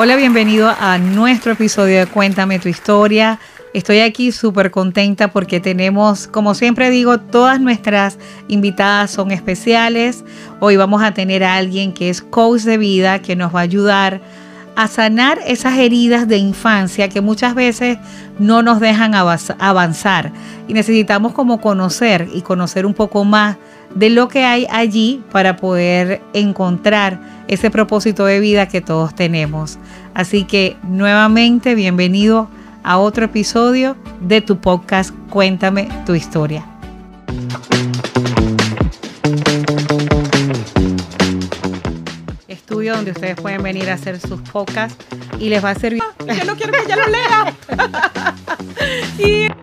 Hola, bienvenido a nuestro episodio de Cuéntame tu historia. Estoy aquí súper contenta porque tenemos, como siempre digo, todas nuestras invitadas son especiales. Hoy vamos a tener a alguien que es coach de vida, que nos va a ayudar a sanar esas heridas de infancia que muchas veces no nos dejan avanzar. Y necesitamos como conocer y conocer un poco más de lo que hay allí para poder encontrar ese propósito de vida que todos tenemos. Así que nuevamente bienvenido a otro episodio de tu podcast Cuéntame tu historia. Estudio donde ustedes pueden venir a hacer sus podcasts y les va a servir. que no quiero que ella lo lea.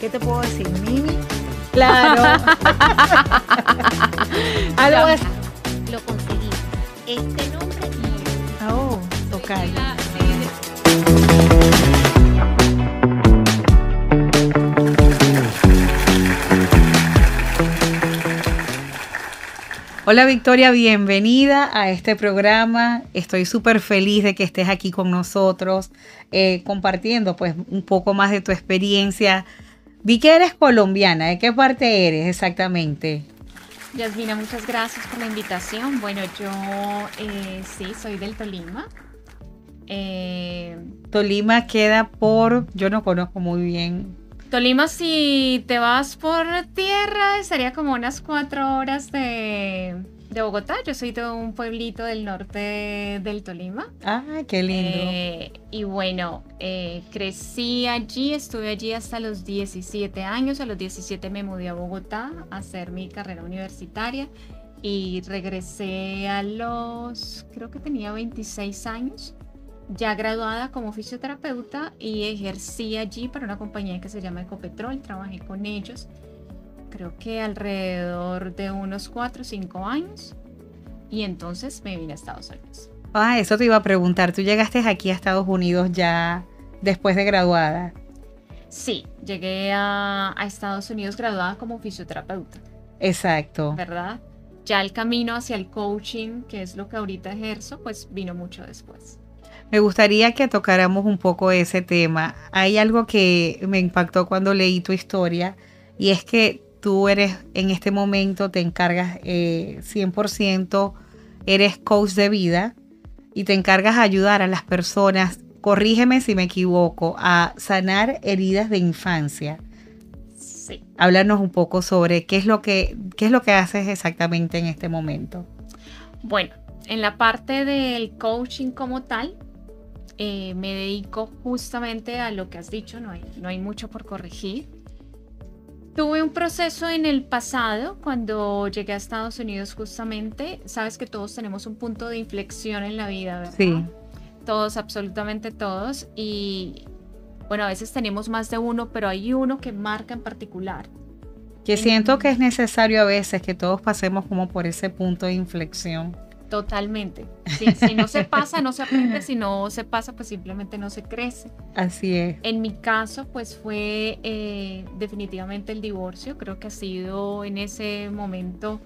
¿Qué te puedo decir, Mimi? Claro. Algo es... Lo conseguí. Este nombre Oh, tocar. Hola Victoria, bienvenida a este programa. Estoy súper feliz de que estés aquí con nosotros, eh, compartiendo pues un poco más de tu experiencia Vi que eres colombiana. ¿De qué parte eres exactamente? Yasmina, muchas gracias por la invitación. Bueno, yo eh, sí, soy del Tolima. Eh, Tolima queda por, yo no conozco muy bien. Tolima, si te vas por tierra, sería como unas cuatro horas de, de Bogotá. Yo soy de un pueblito del norte del Tolima. Ah, qué lindo. Eh, y bueno, eh, crecí allí, estuve allí hasta los 17 años. A los 17 me mudé a Bogotá a hacer mi carrera universitaria y regresé a los, creo que tenía 26 años, ya graduada como fisioterapeuta y ejercí allí para una compañía que se llama Ecopetrol. Trabajé con ellos creo que alrededor de unos 4 o 5 años. Y entonces me vine a Estados Unidos. Ah, eso te iba a preguntar. ¿Tú llegaste aquí a Estados Unidos ya después de graduada? Sí, llegué a, a Estados Unidos graduada como fisioterapeuta. Exacto. ¿Verdad? Ya el camino hacia el coaching, que es lo que ahorita ejerzo, pues vino mucho después. Me gustaría que tocáramos un poco ese tema. Hay algo que me impactó cuando leí tu historia y es que tú eres en este momento, te encargas 100%, eh, eres coach de vida y te encargas de ayudar a las personas, corrígeme si me equivoco, a sanar heridas de infancia. Sí. Háblanos un poco sobre qué es lo que, qué es lo que haces exactamente en este momento. Bueno, en la parte del coaching como tal, eh, me dedico justamente a lo que has dicho, no hay, no hay mucho por corregir. Tuve un proceso en el pasado cuando llegué a Estados Unidos justamente. Sabes que todos tenemos un punto de inflexión en la vida, ¿verdad? Sí. Todos, absolutamente todos. Y bueno, a veces tenemos más de uno, pero hay uno que marca en particular. Que siento que es necesario a veces que todos pasemos como por ese punto de inflexión. Totalmente. si no se pasa, no se aprende. Si no se pasa, pues simplemente no se crece. Así es. En mi caso, pues fue eh, definitivamente el divorcio. Creo que ha sido en ese momento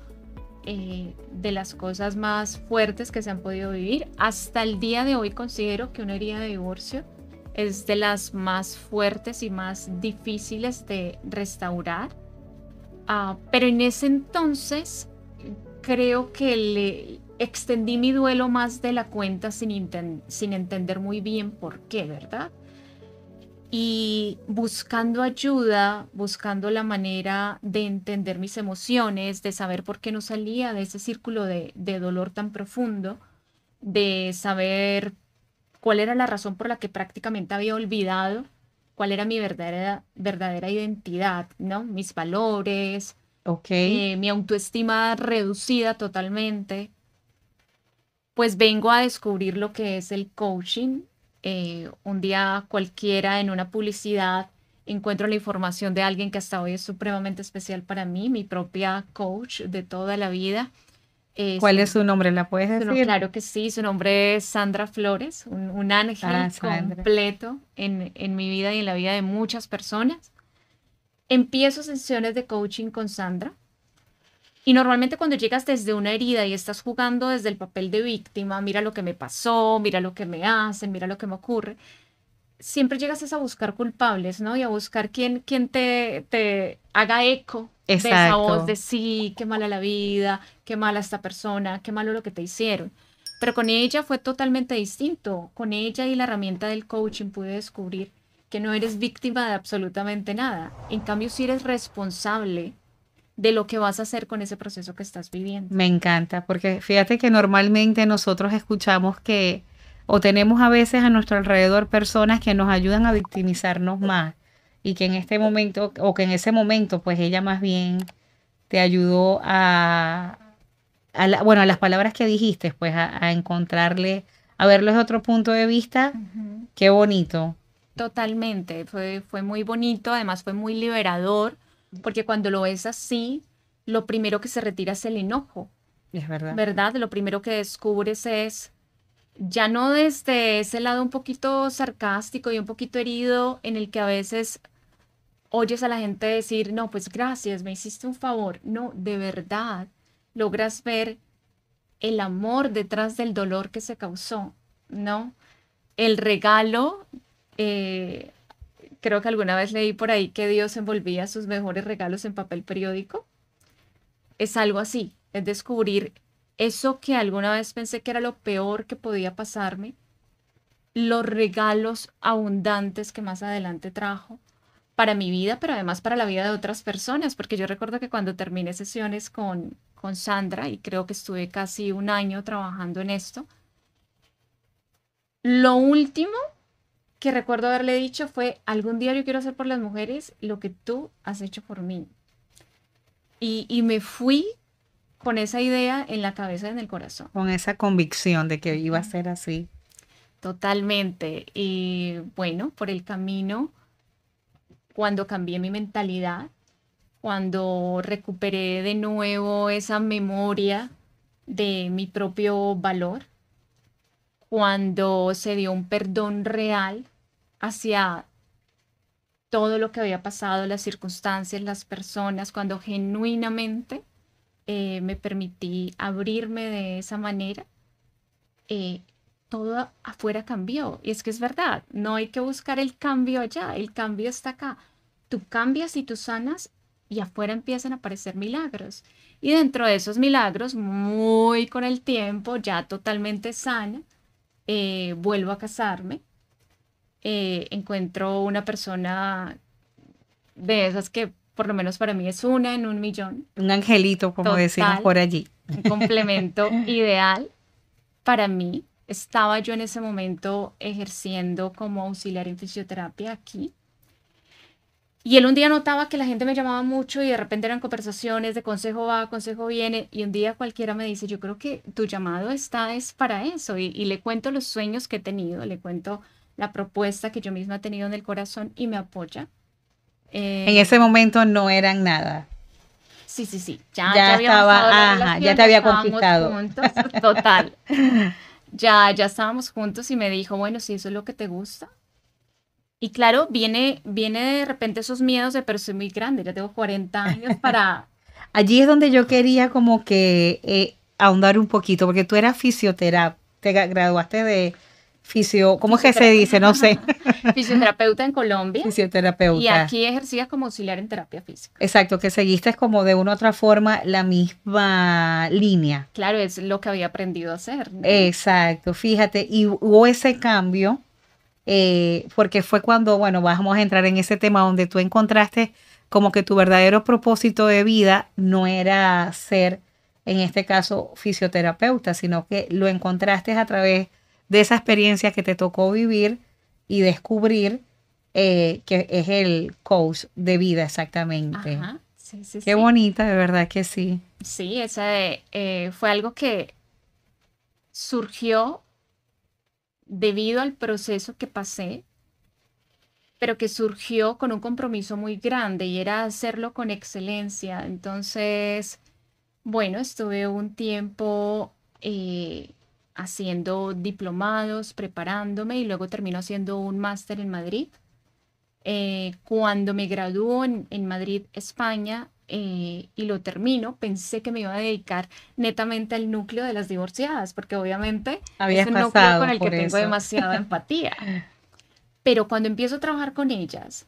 eh, de las cosas más fuertes que se han podido vivir. Hasta el día de hoy considero que una herida de divorcio es de las más fuertes y más difíciles de restaurar. Ah, pero en ese entonces creo que le, extendí mi duelo más de la cuenta sin, sin entender muy bien por qué, ¿verdad? Y buscando ayuda, buscando la manera de entender mis emociones, de saber por qué no salía de ese círculo de, dolor tan profundo, de saber cuál era la razón por la que prácticamente había olvidado cuál era mi verdadera, verdadera identidad, ¿no? Mis valores, okay. Eh, mi autoestima reducida totalmente pues vengo a descubrir lo que es el coaching. Eh, un día cualquiera en una publicidad encuentro la información de alguien que hasta hoy es supremamente especial para mí, mi propia coach de toda la vida. ¿Cuál es su nombre? ¿La puedes decir? claro que sí, su nombre es Sandra Flores, un, ángel ah, completo en, en mi vida y en la vida de muchas personas. Empiezo sesiones de coaching con Sandra Y normalmente cuando llegas desde una herida y estás jugando desde el papel de víctima, mira lo que me pasó, mira lo que me hacen, mira lo que me ocurre, siempre llegas a buscar culpables, ¿no? Y a buscar quien, quien te, te haga eco de esa voz de sí, qué mala la vida, qué mala esta persona, qué malo lo que te hicieron. Pero con ella fue totalmente distinto. Con ella y la herramienta del coaching pude descubrir que no eres víctima de absolutamente nada. En cambio, sí eres responsable de lo que vas a hacer con ese proceso que estás viviendo. Me encanta, porque fíjate que normalmente nosotros escuchamos que o tenemos a veces a nuestro alrededor personas que nos ayudan a victimizarnos más y que en este momento o que en ese momento pues ella más bien te ayudó a, bueno, a las palabras que dijiste, pues a, encontrarle, a verlo desde otro punto de vista. Qué bonito. Totalmente, fue, fue muy bonito, además fue muy liberador, porque cuando lo ves así, lo primero que se retira es el enojo. Es verdad. ¿Verdad? Lo primero que descubres es ya no desde ese lado un poquito sarcástico y un poquito herido en el que a veces oyes a la gente decir, no, pues gracias, me hiciste un favor. No, de verdad, logras ver el amor detrás del dolor que se causó, ¿no? El regalo, eh, creo que alguna vez leí por ahí que Dios envolvía sus mejores regalos en papel periódico. Es algo así, es descubrir eso que alguna vez pensé que era lo peor que podía pasarme, los regalos abundantes que más adelante trajo para mi vida, pero además para la vida de otras personas, porque yo recuerdo que cuando terminé sesiones con, con Sandra, y creo que estuve casi un año trabajando en esto, lo último que recuerdo haberle dicho fue, algún día yo quiero hacer por las mujeres lo que tú has hecho por mí. Y, y me fui con esa idea en la cabeza y en el corazón. Con esa convicción de que iba a ser así. Totalmente. Y bueno, por el camino, cuando cambié mi mentalidad, cuando recuperé de nuevo esa memoria de mi propio valor, cuando se dio un perdón real hacia todo lo que había pasado, las circunstancias, las personas, cuando genuinamente eh, me permití abrirme de esa manera, eh, todo afuera cambió. Y es que es verdad, no hay que buscar el cambio allá, el cambio está acá. Tú cambias y tú sanas y afuera empiezan a aparecer milagros. Y dentro de esos milagros, muy con el tiempo, ya totalmente sana, eh, vuelvo a casarme. encuentro una persona de esas que por lo menos para mí es una en un millón. Un angelito, como decimos por allí. Un complemento ideal para mí. Estaba yo en ese momento ejerciendo como auxiliar en fisioterapia aquí. Y él un día notaba que la gente me llamaba mucho y de repente eran conversaciones de consejo va, consejo viene. Y un día cualquiera me dice, yo creo que tu llamado está es para eso. Y, y le cuento los sueños que he tenido, le cuento la propuesta que yo misma he tenido en el corazón y me apoya en ese momento no eran nada. Sí, sí, sí. Ya, ya, estaba, ya te había conquistado. Juntos, total. ya, ya estábamos juntos y me dijo, bueno, si eso es lo que te gusta. Y claro, viene, viene de repente esos miedos de, pero soy muy grande, ya tengo 40 años para... Allí es donde yo quería como que eh, ahondar un poquito, porque tú eras fisioterapeuta, te graduaste de fisio, ¿cómo es que se dice? No sé. Fisioterapeuta en Colombia. Fisioterapeuta. Y aquí ejercías como auxiliar en terapia física. Exacto, que seguiste como de una u otra forma la misma línea. Claro, es lo que había aprendido a hacer. Exacto, fíjate, y hubo ese cambio, eh, porque fue cuando, bueno, vamos a entrar en ese tema donde tú encontraste como que tu verdadero propósito de vida no era ser, en este caso, fisioterapeuta, sino que lo encontraste a través de esa experiencia que te tocó vivir y descubrir eh, que es el coach de vida exactamente. Ajá. Sí, sí, Qué bonita, de verdad que sí. Sí, ese eh, fue algo que surgió debido al proceso que pasé, pero que surgió con un compromiso muy grande y era hacerlo con excelencia. Entonces, bueno, estuve un tiempo eh, haciendo diplomados, preparándome y luego termino haciendo un máster en Madrid. Eh, cuando me graduó en, Madrid, España, eh, y lo termino, pensé que me iba a dedicar netamente al núcleo de las divorciadas, porque obviamente es un núcleo con el que tengo demasiada empatía. Pero cuando empiezo a trabajar con ellas,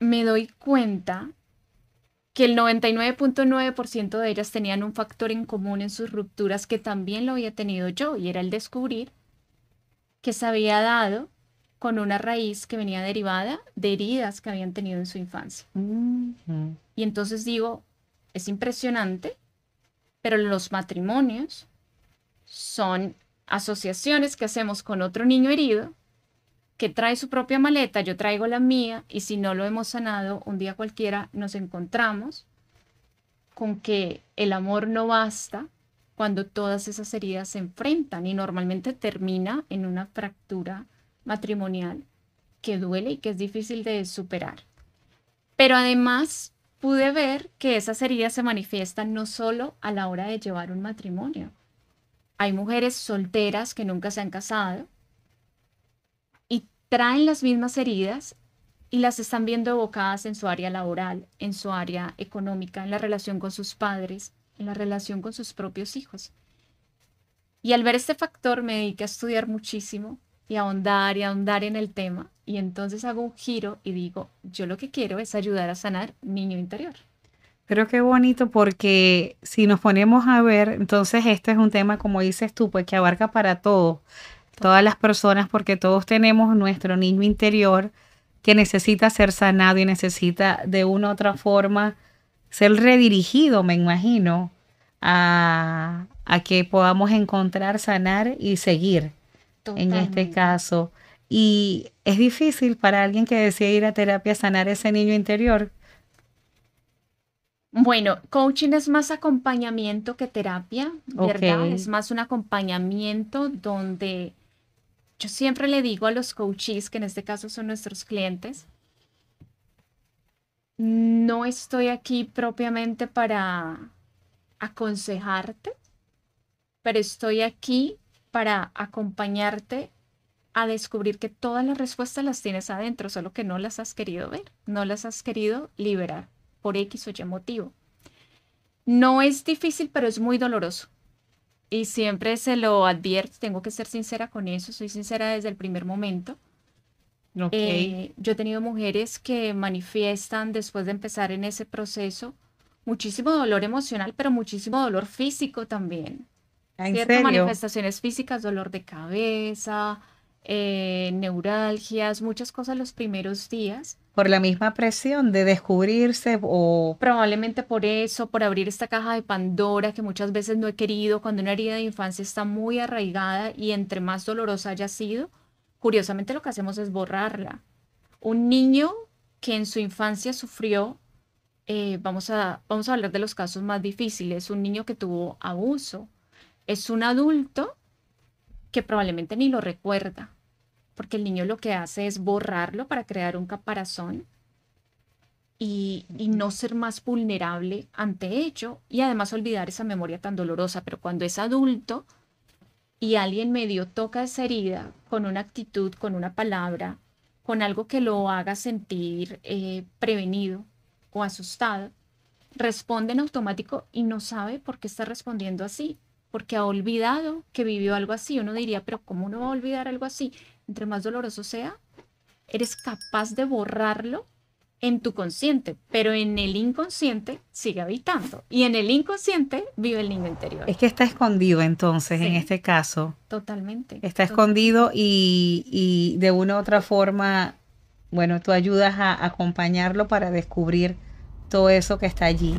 me doy cuenta que el 99.9% de ellas tenían un factor en común en sus rupturas que también lo había tenido yo, y era el descubrir que se había dado con una raíz que venía derivada de heridas que habían tenido en su infancia. Y entonces digo, es impresionante, pero los matrimonios son asociaciones que hacemos con otro niño herido que trae su propia maleta, yo traigo la mía, y si no lo hemos sanado, un día cualquiera nos encontramos con que el amor no basta cuando todas esas heridas se enfrentan y normalmente termina en una fractura matrimonial que duele y que es difícil de superar. Pero además pude ver que esas heridas se manifiestan no solo a la hora de llevar un matrimonio. Hay mujeres solteras que nunca se han casado y traen las mismas heridas y las están viendo evocadas en su área laboral, en su área económica, en la relación con sus padres, en la relación con sus propios hijos. Y al ver este factor me dediqué a estudiar muchísimo y ahondar y ahondar en el tema. Y entonces hago un giro y digo, yo lo que quiero es ayudar a sanar niño interior. Pero qué bonito porque si nos ponemos a ver, entonces este es un tema, como dices tú, pues que abarca para todos, todas las personas, porque todos tenemos nuestro niño interior que necesita ser sanado y necesita de una u otra forma ser redirigido, me imagino, a, a que podamos encontrar, sanar y seguir en este caso. Y es difícil para alguien que decide ir a terapia sanar ese niño interior. Bueno, coaching es más acompañamiento que terapia, ¿verdad? Es más un acompañamiento donde yo siempre le digo a los coaches, que en este caso son nuestros clientes, no estoy aquí propiamente para aconsejarte, pero estoy aquí para acompañarte a descubrir que todas las respuestas las tienes adentro, solo que no las has querido ver, no las has querido liberar por X o Y motivo. No es difícil, pero es muy doloroso. Y siempre se lo advierto, tengo que ser sincera con eso, soy sincera desde el primer momento. Eh, yo he tenido mujeres que manifiestan después de empezar en ese proceso muchísimo dolor emocional, pero muchísimo dolor físico también. Manifestaciones físicas, dolor de cabeza, eh, neuralgias, muchas cosas los primeros días. Por la misma presión de descubrirse o... Probablemente por eso, por abrir esta caja de Pandora que muchas veces no he querido, cuando una herida de infancia está muy arraigada y entre más dolorosa haya sido, curiosamente lo que hacemos es borrarla. Un niño que en su infancia sufrió, eh, vamos, a, vamos a hablar de los casos más difíciles, un niño que tuvo abuso, es un adulto que probablemente ni lo recuerda, porque el niño lo que hace es borrarlo para crear un caparazón y, no ser más vulnerable ante ello y además olvidar esa memoria tan dolorosa. Pero cuando es adulto y alguien medio toca esa herida con una actitud, con una palabra, con algo que lo haga sentir eh, prevenido o asustado, responde en automático y no sabe por qué está respondiendo así porque ha olvidado que vivió algo así. Uno diría, pero ¿cómo uno va a olvidar algo así? Entre más doloroso sea, eres capaz de borrarlo en tu consciente, pero en el inconsciente sigue habitando. Y en el inconsciente vive el niño interior. Es que está escondido entonces, en este caso. Totalmente. Está escondido y, y, de una u otra forma, bueno, tú ayudas a acompañarlo para descubrir todo eso que está allí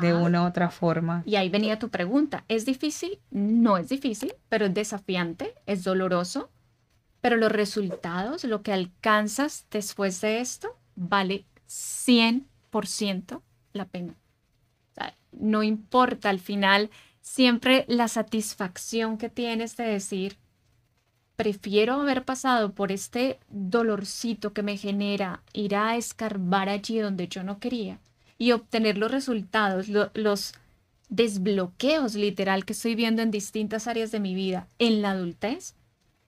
de una u otra forma. Y ahí venía tu pregunta. ¿Es difícil? No es difícil, pero es desafiante, es doloroso, pero los resultados, lo que alcanzas después de esto, vale 100% la pena. no importa, al final, siempre la satisfacción que tienes de decir, prefiero haber pasado por este dolorcito que me genera ir a escarbar allí donde yo no quería y obtener los resultados, los desbloqueos literal que estoy viendo en distintas áreas de mi vida en la adultez,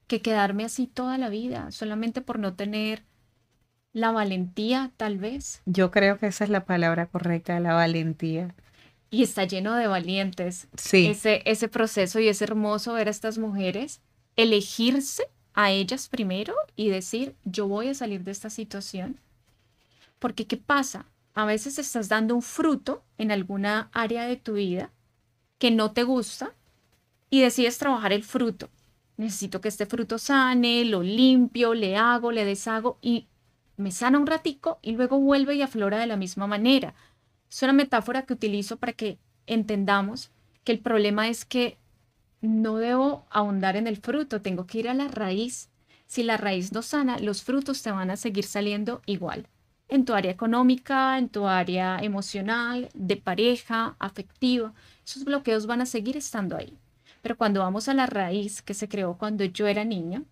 que quedarme así toda la vida, solamente por no tener la valentía, tal vez. Yo creo que esa es la palabra correcta, la valentía. Y está lleno de valientes. Sí. Ese, ese proceso y es hermoso ver a estas mujeres elegirse a ellas primero y decir, yo voy a salir de esta situación. Porque ¿qué pasa? A veces estás dando un fruto en alguna área de tu vida que no te gusta y decides trabajar el fruto. Necesito que este fruto sane, lo limpio, le hago, le deshago y me sana un ratico y luego vuelve y aflora de la misma manera. Es una metáfora que utilizo para que entendamos que el problema es que no debo ahondar en el fruto, tengo que ir a la raíz. Si la raíz no sana, los frutos te van a seguir saliendo igual. En tu área económica, en tu área emocional, de pareja, afectiva, esos bloqueos van a seguir estando ahí. Pero cuando vamos a la raíz que se creó cuando yo era niña,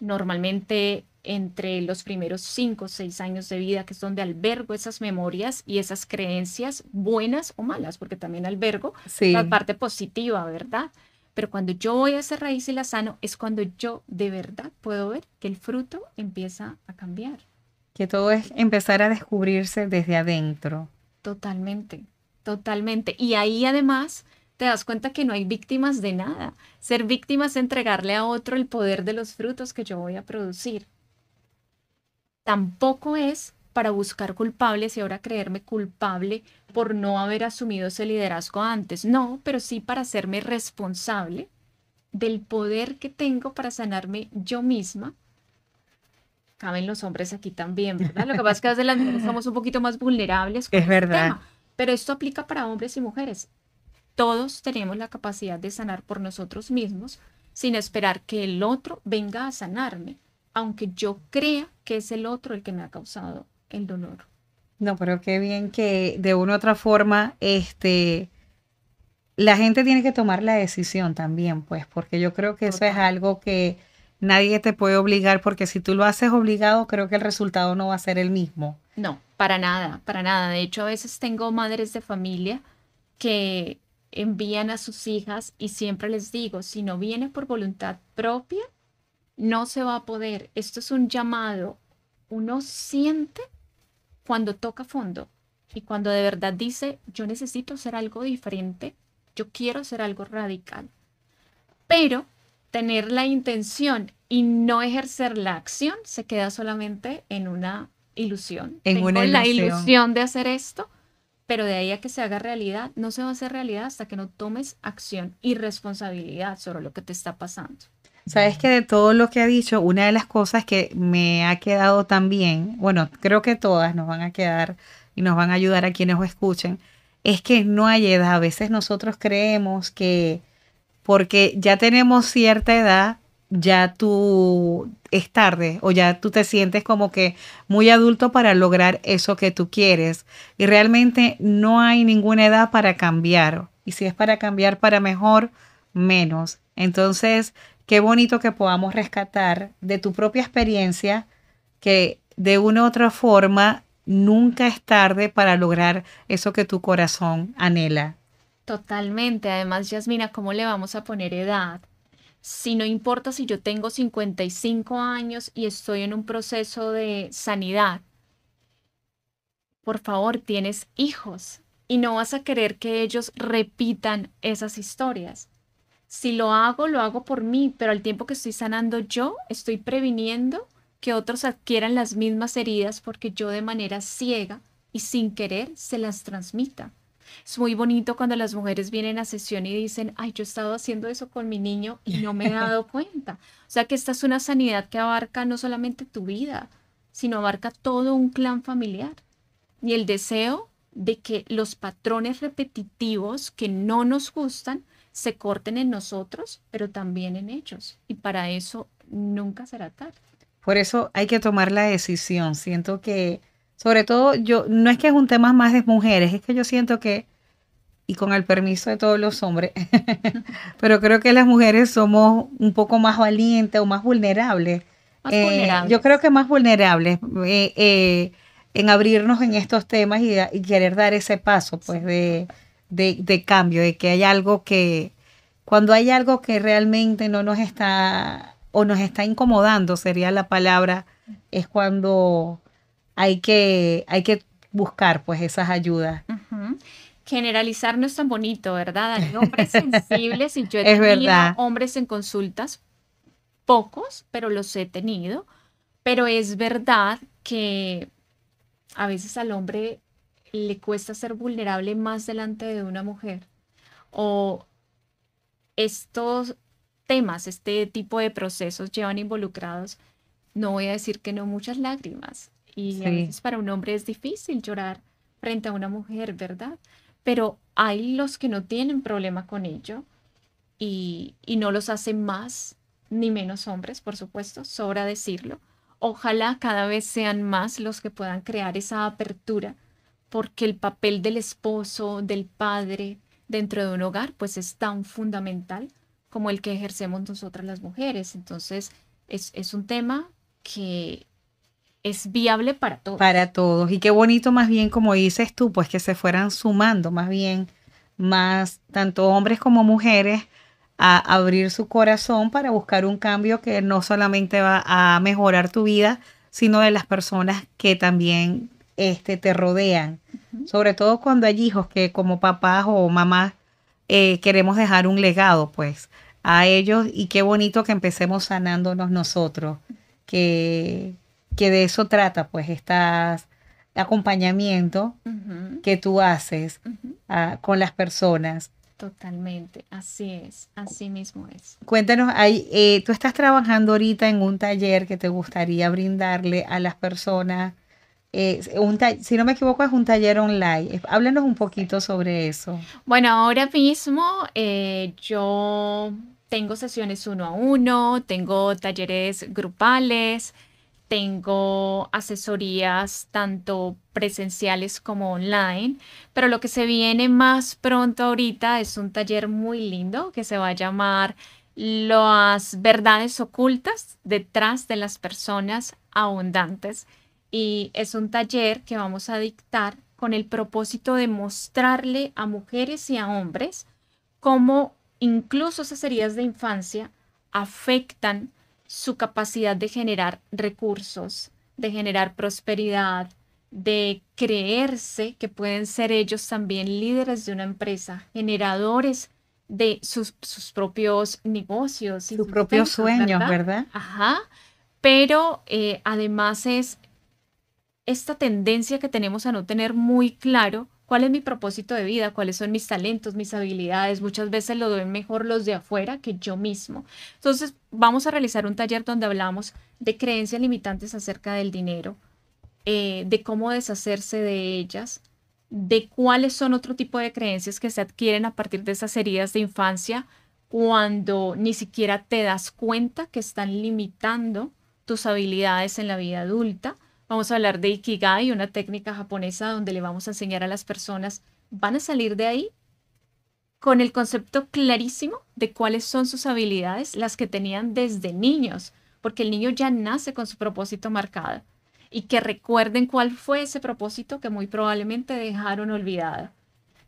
normalmente entre los primeros cinco o seis años de vida, que es donde albergo esas memorias y esas creencias buenas o malas, porque también albergo la parte positiva, ¿verdad? Pero cuando yo voy a esa raíz y la sano, es cuando yo de verdad puedo ver que el fruto empieza a cambiar. Que todo es empezar a descubrirse desde adentro. Totalmente, totalmente. Y ahí además te das cuenta que no hay víctimas de nada. Ser víctima es entregarle a otro el poder de los frutos que yo voy a producir. Tampoco es para buscar culpables y ahora creerme culpable por no haber asumido ese liderazgo antes. No, pero sí para hacerme responsable del poder que tengo para sanarme yo misma. Caben los hombres aquí también, ¿verdad? Lo que pasa es que a veces las mujeres somos un poquito más vulnerables. es este verdad. pero esto aplica para hombres y mujeres. Todos tenemos la capacidad de sanar por nosotros mismos sin esperar que el otro venga a sanarme, aunque yo crea que es el otro el que me ha causado el dolor. No, pero qué bien que de una u otra forma, este, la gente tiene que tomar la decisión también, pues, porque yo creo que eso es algo que nadie te puede obligar, porque si tú lo haces obligado, creo que el resultado no va a ser el mismo. No, para nada, para nada. De hecho, a veces tengo madres de familia que envían a sus hijas y siempre les digo, si no viene por voluntad propia, no se va a poder. Esto es un llamado. Uno siente cuando toca fondo y cuando de verdad dice, yo necesito hacer algo diferente, yo quiero hacer algo radical. Pero tener la intención y no ejercer la acción se queda solamente en una ilusión. En una ilusión. la ilusión de hacer esto, pero de ahí a que se haga realidad, no se va a hacer realidad hasta que no tomes acción y responsabilidad sobre lo que te está pasando. Sabes que de todo lo que ha dicho, una de las cosas que me ha quedado también, bueno, creo que todas nos van a quedar y nos van a ayudar a quienes os escuchen, es que no hay edad. A veces nosotros creemos que porque ya tenemos cierta edad, ya tú es tarde o ya tú te sientes como que muy adulto para lograr eso que tú quieres. Y realmente no hay ninguna edad para cambiar. Y si es para cambiar para mejor, menos. Entonces, qué bonito que podamos rescatar de tu propia experiencia que de una u otra forma nunca es tarde para lograr eso que tu corazón anhela. Totalmente. Además, Yasmina, ¿cómo le vamos a poner edad? Si no importa si yo tengo 55 años y estoy en un proceso de sanidad, por favor, tienes hijos y no vas a querer que ellos repitan esas historias. Si lo hago, lo hago por mí, pero al tiempo que estoy sanando yo, estoy previniendo que otros adquieran las mismas heridas porque yo de manera ciega y sin querer se las transmita. Es muy bonito cuando las mujeres vienen a sesión y dicen, ay, yo he estado haciendo eso con mi niño y no me he dado cuenta. O sea que esta es una sanidad que abarca no solamente tu vida, sino abarca todo un clan familiar. Y el deseo de que los patrones repetitivos que no nos gustan se corten en nosotros, pero también en ellos. Y para eso nunca será tarde. Por eso hay que tomar la decisión. Siento que, sobre todo, yo, no es que es un tema más de mujeres, es que yo siento que, y con el permiso de todos los hombres, pero creo que las mujeres somos un poco más valientes o más vulnerables. Más eh, vulnerables. Yo creo que más vulnerables eh, eh, en abrirnos en estos temas y, y, querer dar ese paso, pues, de de, cambio, de que hay algo que, cuando hay algo que realmente no nos está o nos está incomodando, sería la palabra es cuando hay que, hay que buscar pues esas ayudas. Generalizar no es tan bonito, ¿verdad? Hay hombres sensibles y yo he tenido verdad. hombres en consultas, pocos, pero los he tenido. Pero es verdad que a veces al hombre le cuesta ser vulnerable más delante de una mujer. O estos temas, este tipo de procesos llevan involucrados, no voy a decir que no, muchas lágrimas. Y a veces para un hombre es difícil llorar frente a una mujer, ¿verdad? Pero hay los que no tienen problema con ello y, y no los hacen más ni menos hombres, por supuesto, sobra decirlo. Ojalá cada vez sean más los que puedan crear esa apertura, porque el papel del esposo, del padre dentro de un hogar, pues es tan fundamental como el que ejercemos nosotras las mujeres. Entonces, es, es un tema que es viable para todos. para todos. Y qué bonito más bien, como dices tú, pues que se fueran sumando más bien más tanto hombres como mujeres a abrir su corazón para buscar un cambio que no solamente va a mejorar tu vida, sino de las personas que también este, te rodean. Sobre todo cuando hay hijos que como papás o mamás eh, queremos dejar un legado, pues, a ellos. Y qué bonito que empecemos sanándonos nosotros, que, que de eso trata, pues, estas acompañamiento que tú haces ah, con las personas. Totalmente, así es, así mismo es. Cuéntanos, hay, eh, tú estás trabajando ahorita en un taller que te gustaría brindarle a las personas. eh, un si no me equivoco, es un taller online. Eh, Háblanos un poquito sobre eso. Bueno, ahora mismo eh, yo tengo sesiones uno a uno, tengo talleres grupales, tengo asesorías tanto presenciales como online, pero lo que se viene más pronto ahorita es un taller muy lindo que se va a llamar Las verdades ocultas detrás de las personas abundantes. Y es un taller que vamos a dictar con el propósito de mostrarle a mujeres y a hombres cómo incluso esas heridas de infancia afectan su capacidad de generar recursos, de generar prosperidad, de creerse que pueden ser ellos también líderes de una empresa, generadores de sus, sus propios negocios. y Tus propios sueños, ¿verdad? Ajá, pero eh, además es esta tendencia que tenemos a no tener muy claro cuál es mi propósito de vida, cuáles son mis talentos, mis habilidades. Muchas veces lo ven mejor los de afuera que yo mismo. Entonces, vamos a realizar un taller donde hablamos de creencias limitantes acerca del dinero, eh, de cómo deshacerse de ellas, de cuáles son otro tipo de creencias que se adquieren a partir de esas heridas de infancia cuando ni siquiera te das cuenta que están limitando tus habilidades en la vida adulta. Vamos a hablar de Ikigai, una técnica japonesa donde le vamos a enseñar a las personas, van a salir de ahí con el concepto clarísimo de cuáles son sus habilidades, las que tenían desde niños, porque el niño ya nace con su propósito marcado y que recuerden cuál fue ese propósito que muy probablemente dejaron olvidado.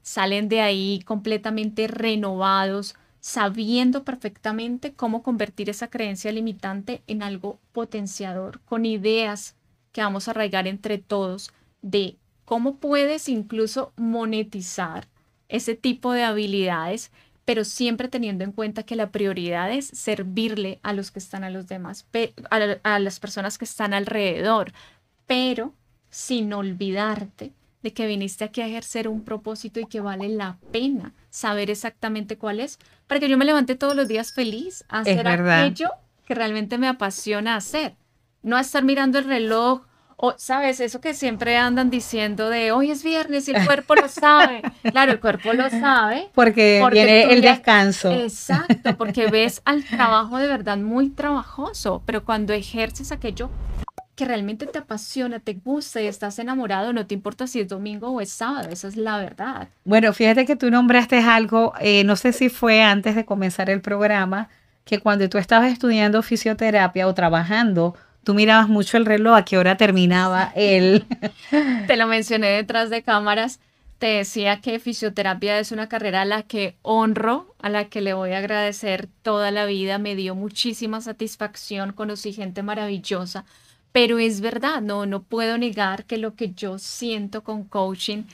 Salen de ahí completamente renovados, sabiendo perfectamente cómo convertir esa creencia limitante en algo potenciador, con ideas que vamos a arraigar entre todos de cómo puedes incluso monetizar ese tipo de habilidades, pero siempre teniendo en cuenta que la prioridad es servirle a los que están a los demás, a, a las personas que están alrededor, pero sin olvidarte de que viniste aquí a ejercer un propósito y que vale la pena saber exactamente cuál es, para que yo me levante todos los días feliz a hacer aquello que realmente me apasiona hacer, no estar mirando el reloj o, ¿sabes? Eso que siempre andan diciendo de hoy es viernes y el cuerpo lo sabe. Claro, el cuerpo lo sabe. Porque, Porque viene el ya- descanso. Exacto, porque ves al trabajo de verdad muy trabajoso, pero cuando ejerces aquello que realmente te apasiona, te gusta y estás enamorado, no te importa si es domingo o es sábado, esa es la verdad. Bueno, fíjate que tú nombraste algo, eh, no sé si fue antes de comenzar el programa, que cuando tú estabas estudiando fisioterapia o trabajando, tú mirabas mucho el reloj a qué hora terminaba el... Te lo mencioné detrás de cámaras. Te decía que fisioterapia es una carrera a la que honro, a la que le voy a agradecer toda la vida. Me dio muchísima satisfacción, conocí gente maravillosa, pero es verdad, no, no puedo negar que lo que yo siento con coaching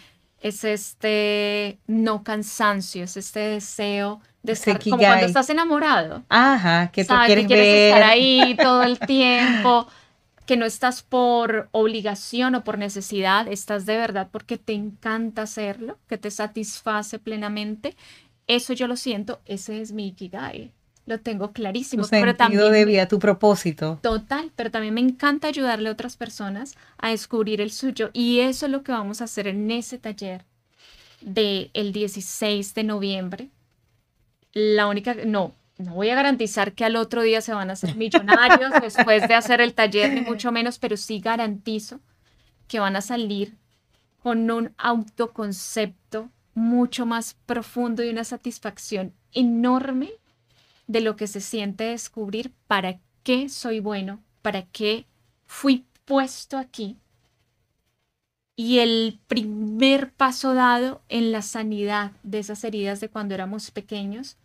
es este no cansancio, es este deseo de estar como cuando estás enamorado. Ajá, que tú quieres, estar ahí todo el tiempo, que no estás por obligación o por necesidad, estás de verdad porque te encanta hacerlo, que te satisface plenamente. Eso yo lo siento, ese es mi ikigai lo tengo clarísimo. Tu sentido también, de vida, tu propósito. Total, pero también me encanta ayudarle a otras personas a descubrir el suyo y eso es lo que vamos a hacer en ese taller del el 16 de noviembre. La única, no, no voy a garantizar que al otro día se van a hacer millonarios después de hacer el taller, ni mucho menos, pero sí garantizo que van a salir con un autoconcepto mucho más profundo y una satisfacción enorme de lo que se siente descubrir para qué soy bueno, para qué fui puesto aquí. Y el primer paso dado en la sanidad de esas heridas de cuando éramos pequeños,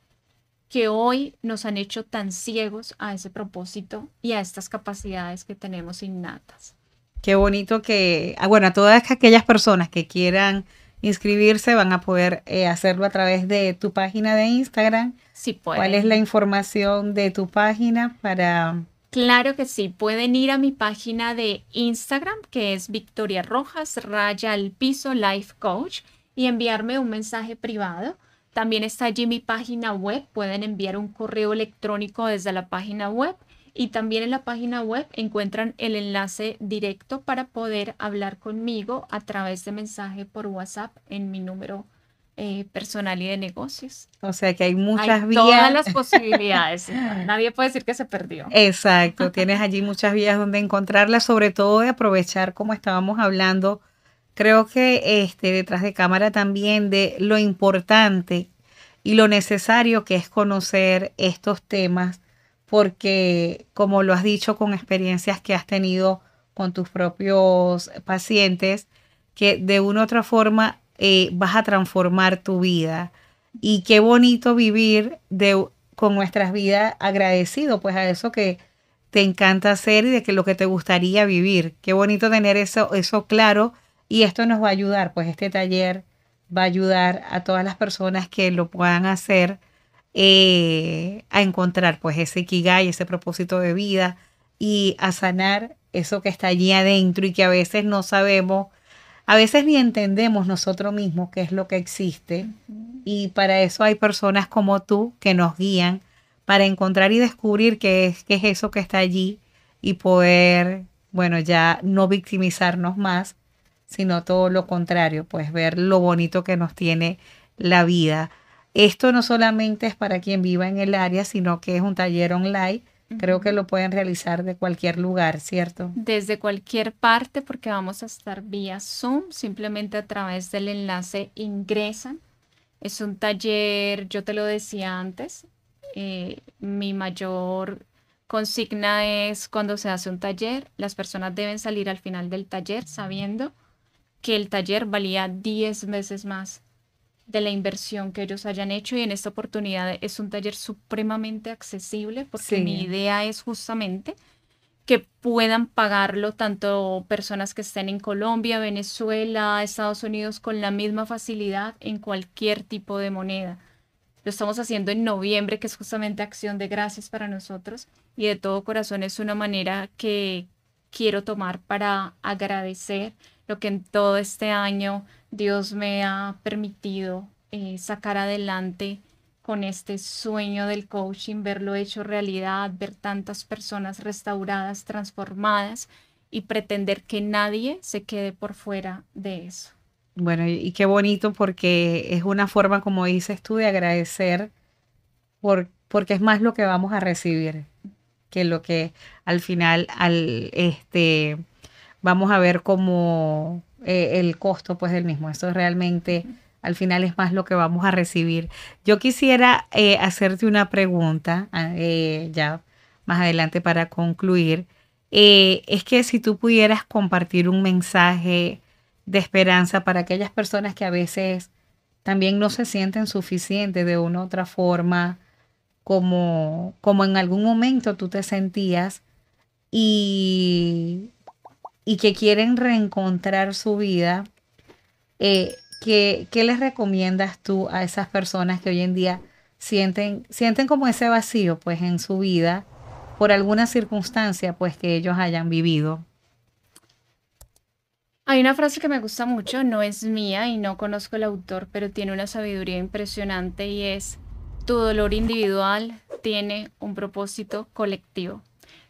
que hoy nos han hecho tan ciegos a ese propósito y a estas capacidades que tenemos innatas. Qué bonito que, ah, bueno, a todas aquellas personas que quieran inscribirse van a poder eh, hacerlo a través de tu página de Instagram. Sí, pueden. ¿Cuál es la información de tu página para...? Claro que sí, pueden ir a mi página de Instagram, que es Victoria Rojas, raya al piso, Life Coach, y enviarme un mensaje privado. También está allí mi página web, pueden enviar un correo electrónico desde la página web y también en la página web encuentran el enlace directo para poder hablar conmigo a través de mensaje por WhatsApp en mi número eh, personal y de negocios. O sea que hay muchas vías. Todas las posibilidades. Nadie puede decir que se perdió. Exacto. Tienes allí muchas vías donde encontrarla, sobre todo de aprovechar, como estábamos hablando, creo que este, detrás de cámara también de lo importante y lo necesario que es conocer estos temas porque como lo has dicho con experiencias que has tenido con tus propios pacientes, que de una u otra forma eh, vas a transformar tu vida. Y qué bonito vivir de, con nuestras vidas agradecido, pues a eso que te encanta hacer y de que lo que te gustaría vivir. Qué bonito tener eso, eso claro y esto nos va a ayudar, pues este taller va a ayudar a todas las personas que lo puedan hacer eh, a encontrar pues ese Ikigai, ese propósito de vida y a sanar eso que está allí adentro y que a veces no sabemos, a veces ni entendemos nosotros mismos qué es lo que existe. Y para eso hay personas como tú que nos guían para encontrar y descubrir qué es, qué es eso que está allí y poder, bueno, ya no victimizarnos más, sino todo lo contrario, pues ver lo bonito que nos tiene la vida. Esto no solamente es para quien viva en el área, sino que es un taller online. Creo que lo pueden realizar de cualquier lugar, ¿cierto? Desde cualquier parte, porque vamos a estar vía Zoom, simplemente a través del enlace ingresan. Es un taller, yo te lo decía antes, eh, mi mayor consigna es cuando se hace un taller, las personas deben salir al final del taller sabiendo que el taller valía 10 veces más de la inversión que ellos hayan hecho y en esta oportunidad es un taller supremamente accesible porque mi idea es justamente que puedan pagarlo tanto personas que estén en Colombia, Venezuela, Estados Unidos con la misma facilidad en cualquier tipo de moneda. Lo estamos haciendo en noviembre, que es justamente acción de gracias para nosotros y de todo corazón es una manera que quiero tomar para agradecer lo que en todo este año Dios me ha permitido eh, sacar adelante con este sueño del coaching, verlo hecho realidad, ver tantas personas restauradas, transformadas y pretender que nadie se quede por fuera de eso. Bueno, y, qué bonito porque es una forma, como dices tú, de agradecer por, porque es más lo que vamos a recibir que lo que al final al, este, vamos a ver como eh, el costo pues del mismo. Esto realmente al final es más lo que vamos a recibir. Yo quisiera eh, hacerte una pregunta ah, eh, ya más adelante para concluir. es que si tú pudieras compartir un mensaje de esperanza para aquellas personas que a veces también no se sienten suficientes de una u otra forma, como, como en algún momento tú te sentías, y, y que quieren reencontrar su vida, eh, ¿qué, ¿qué, les recomiendas tú a esas personas que hoy en día sienten, sienten como ese vacío pues en su vida por alguna circunstancia pues que ellos hayan vivido? Hay una frase que me gusta mucho, no es mía y no conozco el autor, pero tiene una sabiduría impresionante y es, tu dolor individual tiene un propósito colectivo.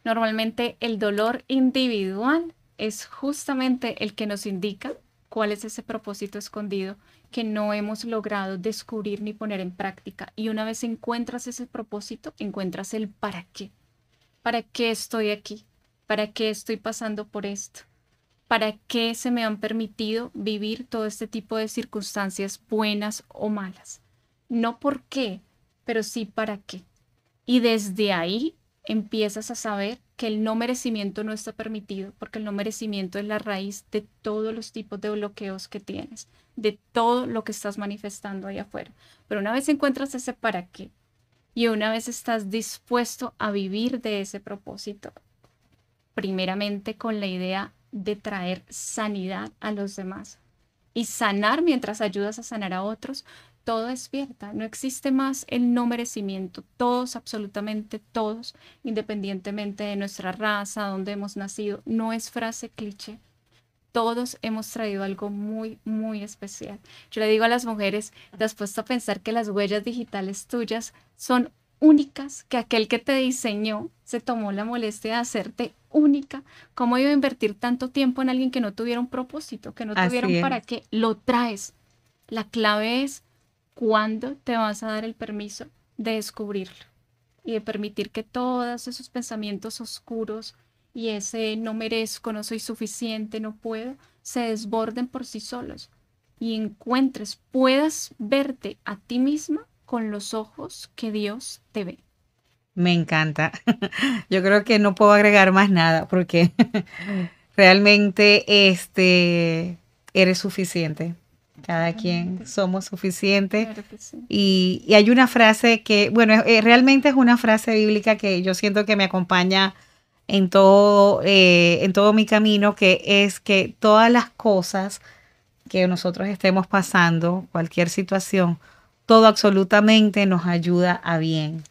Normalmente el dolor individual es justamente el que nos indica cuál es ese propósito escondido que no hemos logrado descubrir ni poner en práctica. Y una vez encuentras ese propósito, encuentras el para qué. ¿Para qué estoy aquí? ¿Para qué estoy pasando por esto? ¿Para qué se me han permitido vivir todo este tipo de circunstancias buenas o malas? No por qué, pero sí para qué. Y desde ahí empiezas a saber que el no merecimiento no está permitido, porque el no merecimiento es la raíz de todos los tipos de bloqueos que tienes, de todo lo que estás manifestando ahí afuera. Pero una vez encuentras ese para qué y una vez estás dispuesto a vivir de ese propósito, primeramente con la idea de traer sanidad a los demás y sanar mientras ayudas a sanar a otros, todo despierta. No existe más el no merecimiento. Todos, absolutamente todos, independientemente de nuestra raza, donde hemos nacido, no es frase cliché. Todos hemos traído algo muy, muy especial. Yo le digo a las mujeres, te has puesto a pensar que las huellas digitales tuyas son únicas, que aquel que te diseñó se tomó la molestia de hacerte única. ¿Cómo iba a invertir tanto tiempo en alguien que no tuviera un propósito, que no tuviera un para qué? Lo traes. La clave es cuándo te vas a dar el permiso de descubrirlo y de permitir que todos esos pensamientos oscuros y ese no merezco, no soy suficiente, no puedo, se desborden por sí solos y encuentres, puedas verte a ti misma con los ojos que Dios te ve. Me encanta. Yo creo que no puedo agregar más nada porque realmente este eres suficiente. Cada quien somos suficientes. y, hay una frase que, bueno, eh, realmente es una frase bíblica que yo siento que me acompaña en todo, eh, en todo mi camino, que es que todas las cosas que nosotros estemos pasando, cualquier situación, todo absolutamente nos ayuda a bien.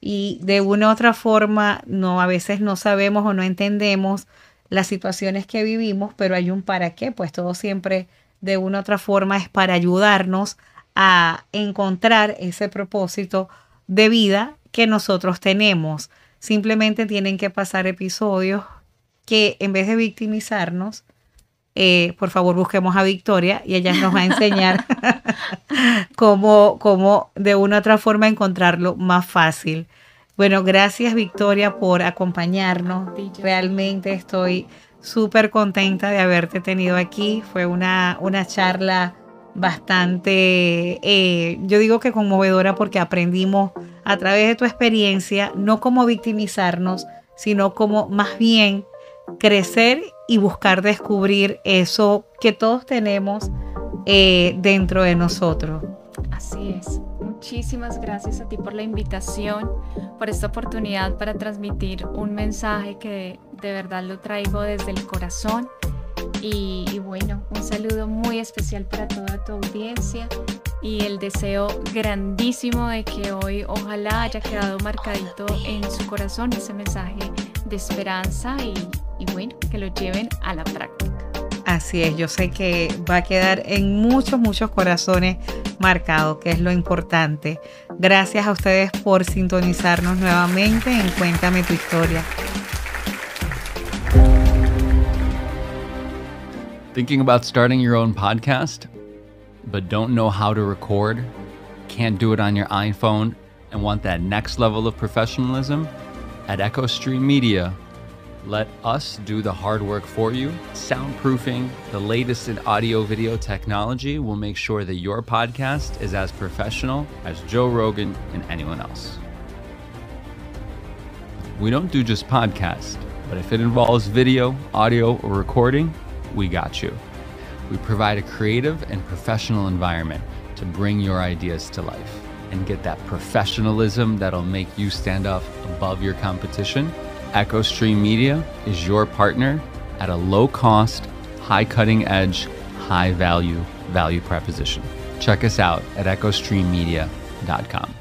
Y de una u otra forma, no, a veces no sabemos o no entendemos las situaciones que vivimos, pero hay un para qué, pues todo siempre de una u otra forma es para ayudarnos a encontrar ese propósito de vida que nosotros tenemos. Simplemente tienen que pasar episodios que en vez de victimizarnos, eh, por favor busquemos a Victoria y ella nos va a enseñar cómo, cómo de una u otra forma encontrarlo más fácil. Bueno, gracias Victoria por acompañarnos. Realmente estoy súper contenta de haberte tenido aquí. Fue una, una charla bastante, eh, yo digo que conmovedora porque aprendimos a través de tu experiencia, no como victimizarnos, sino como más bien crecer y buscar descubrir eso que todos tenemos eh, dentro de nosotros. Así es. Muchísimas gracias a ti por la invitación, por esta oportunidad para transmitir un mensaje que de verdad lo traigo desde el corazón. Y, bueno, un saludo muy especial para toda tu audiencia y el deseo grandísimo de que hoy ojalá haya quedado marcadito en su corazón ese mensaje de esperanza y, y bueno, que lo lleven a la práctica. Así es, yo sé que va a quedar en muchos, muchos corazones marcado, que es lo importante. Gracias a ustedes por sintonizarnos nuevamente en Cuéntame tu historia. Thinking about starting your own podcast, but don't know how to record, can't do it on your iPhone, and want that next level of professionalism? At Echo Stream Media, let us do the hard work for you. Soundproofing, the latest in audio video technology will make sure that your podcast is as professional as Joe Rogan and anyone else. We don't do just podcasts, but if it involves video, audio, or recording, we got you. We provide a creative and professional environment to bring your ideas to life and get that professionalism that'll make you stand up above your competition EchoStream Media is your partner at a low cost, high cutting edge, high value value proposition. Check us out at echostreammedia.com.